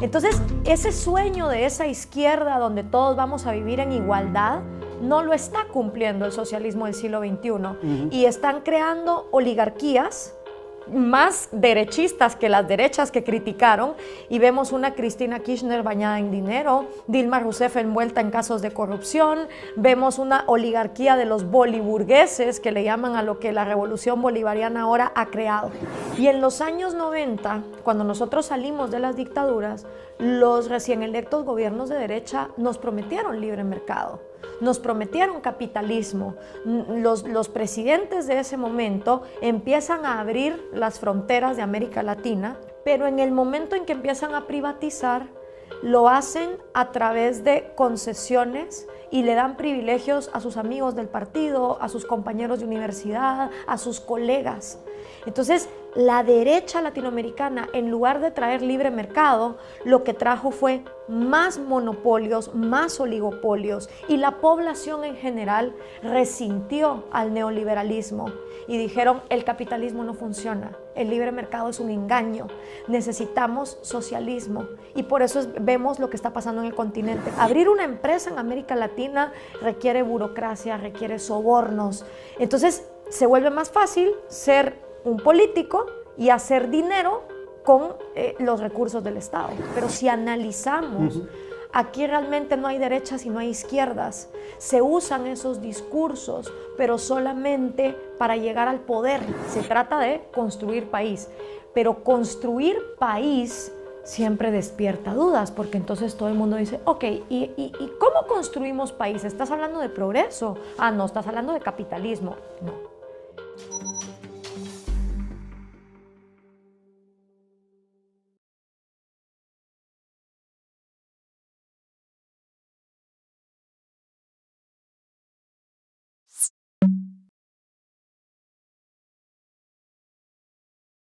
Entonces, ese sueño de esa izquierda donde todos vamos a vivir en igualdad, no lo está cumpliendo el socialismo del siglo XXI. Y están creando oligarquías más derechistas que las derechas que criticaron y vemos una Cristina Kirchner bañada en dinero, Dilma Rousseff envuelta en casos de corrupción, vemos una oligarquía de los boliburgueses que le llaman a lo que la revolución bolivariana ahora ha creado. Y en los años 90, cuando nosotros salimos de las dictaduras, los recién electos gobiernos de derecha nos prometieron libre mercado nos prometieron capitalismo. Los, presidentes de ese momento empiezan a abrir las fronteras de América Latina, pero en el momento en que empiezan a privatizar, lo hacen a través de concesiones y le dan privilegios a sus amigos del partido, a sus compañeros de universidad, a sus colegas. Entonces, la derecha latinoamericana, en lugar de traer libre mercado, lo que trajo fue más monopolios, más oligopolios y la población en general resintió al neoliberalismo y dijeron el capitalismo no funciona, el libre mercado es un engaño, necesitamos socialismo y por eso vemos lo que está pasando en el continente. Abrir una empresa en América Latina requiere burocracia, requiere sobornos, entonces se vuelve más fácil ser un político y hacer dinero con eh, los recursos del Estado. Pero si analizamos, aquí realmente no hay derechas y no hay izquierdas. Se usan esos discursos, pero solamente para llegar al poder. Se trata de construir país. Pero construir país siempre despierta dudas, porque entonces todo el mundo dice, ok, ¿y, y, y cómo construimos país? ¿Estás hablando de progreso? Ah, no, estás hablando de capitalismo. No